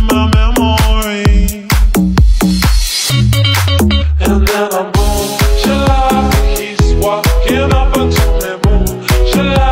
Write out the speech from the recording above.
my memory. And then I'm. He's walking up to me, boom, shalab.